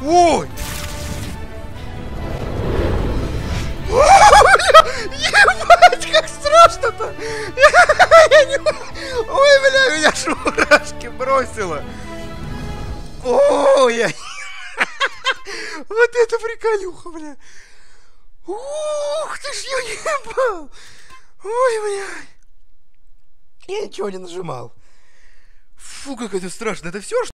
Ой! Ебать, как страшно-то! Я не... Ой, бля, меня шурашки бросило! Ой, я... Вот это приколюха, бля! Ух ты ж, я ебал! Ой, бля! Я ничего не нажимал. Фу, как это страшно. Это все, что?